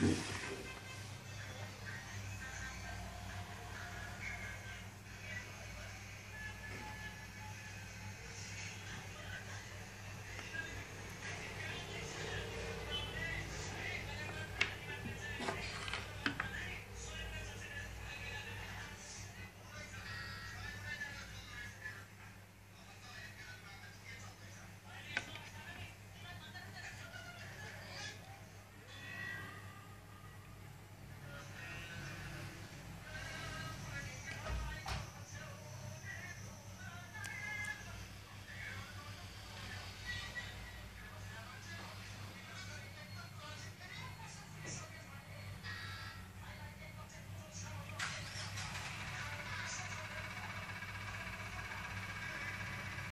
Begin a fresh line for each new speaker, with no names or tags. Good.